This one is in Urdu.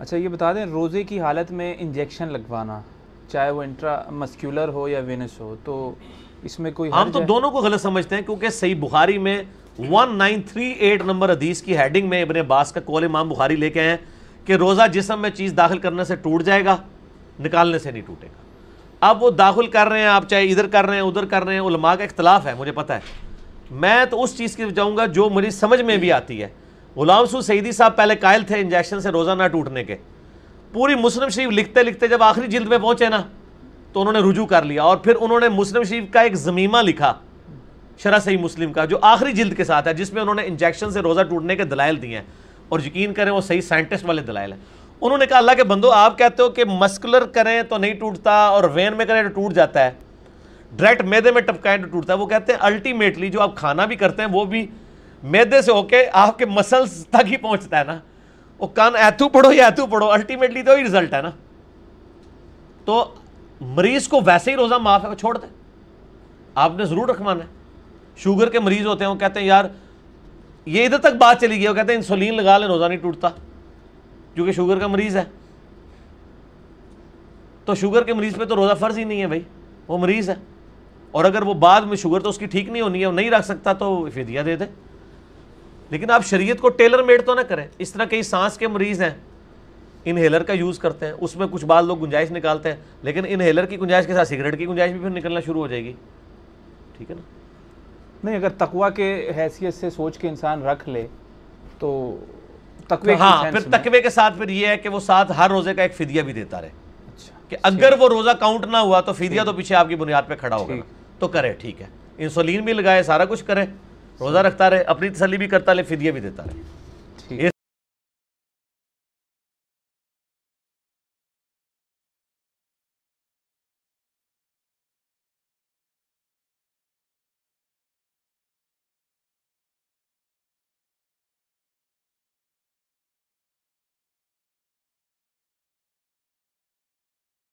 اچھا یہ بتا دیں روزے کی حالت میں انجیکشن لگوانا چاہے وہ انٹرا مسکیولر ہو یا وینس ہو تو اس میں کوئی ہم تو دونوں کو غلط سمجھتے ہیں کیونکہ صحیح بخاری میں one nine three eight number حدیث کی ہیڈنگ میں ابن عباس کا قول امام بخاری لے کے ہیں کہ روزہ جسم میں چیز داخل کرنے سے ٹوٹ جائے گا نکالنے سے نہیں ٹوٹے گا۔ اب وہ داخل کر رہے ہیں آپ چاہے ادھر کر رہے ہیں ادھر کر رہے ہیں علماء کا اختلاف ہے مجھے پتہ ہے۔ میں تو اس چیز کی جاؤں گا جو میری سمجھ میں بھی آتی ہے۔ غلام سو سعیدی صاحب پہلے قائل تھے انجیکشن سے روزہ نہ ٹوٹنے کے۔ پوری مسلم شریف لکھتے لکھتے جب آخری جلد میں پہنچے نا، تو انہوں نے رجوع کر لیا اور پھر انہوں نے مسلم شریف کا ایک زمیمہ لکھا، شرح صحیح مسلم کا، جو آخری جلد کے ساتھ ہے، جس میں انہوں نے انجیکشن سے روزہ ٹوٹنے کے دلائل دیے ہیں۔ اور یقین کریں وہ صحیح سائنٹسٹ والے دلائل ہیں۔ انہوں نے کہا، اللہ کے بندو، آپ کہتے ہو کہ مسکولر کریں تو نہیں ٹوٹتا اور وین میں کریں تو ٹوٹ جاتا ہے۔ ڈائریکٹ میدے میں ٹپکائیں تو ٹوٹتا ہے۔ وہ کہتے ہیں الٹیمیٹلی جو آپ کھانا بھی کرتے ہیں، وہ بھی میدے سے ہو کے آپ کے مسلس تک ہی پہنچتا ہے نا۔ وہ کان ایتھو پڑھو یا ایتھو پڑھو الٹیمیٹلی تو ہی رزلٹ ہے نا۔ تو مریض کو ویسے ہی روزہ معاف ہے وہ چھوڑ دیں۔ آپ نے ضرور رکھوانا ہے۔ شوگر کے مریض ہوتے ہیں، وہ کہتے ہیں، یار، یہ ادھر تک بات چلی گئی وہ کہتے ہیں، انسولین لگا لیں، روزہ نہیں ٹوٹتا۔ کیونکہ شوگر کا مریض ہے۔ تو شوگر کے مریض پہ تو روزہ فرض ہی نہیں ہے بھائی۔ وہ مریض ہے۔ اور اگر وہ بعد میں شوگر تو اس کی ٹھیک نہیں ہونی ہے، وہ نہیں رکھ سکتا تو فدیہ دے دے لیکن آپ شریعت کو ٹیلر میڈ تو نہ کریں۔ اس طرح کئی سانس کے مریض ہیں۔ انہیلر کا یوز کرتے ہیں۔ اس میں کچھ بعض لوگ گنجائش نکالتے ہیں۔ لیکن انہیلر کی گنجائش کے ساتھ سگریٹ کی گنجائش بھی پھر نکلنا شروع ہو جائے گی۔ ٹھیک ہے نا؟ نہیں اگر تقوی کے حیثیت سے سوچ کے انسان رکھ لے تو تقوی ہاں پھر تقوی کے ساتھ پھر یہ ہے کہ وہ ساتھ ہر روزے کا ایک فدیہ بھی دیتا رہے۔ اچھا کہ اگر وہ روزہ کاؤنٹ نہ ہوا تو فدیہ تو پیچھے آپ کی بنیاد پہ کھڑا ہوگا۔ تو کرے ٹھیک ہے۔ انسولین بھی لگائے سارا کچھ کرے روزہ رکھتا رہے اپنی تسلی بھی کرتا رہے فدیہ بھی دیتا رہے۔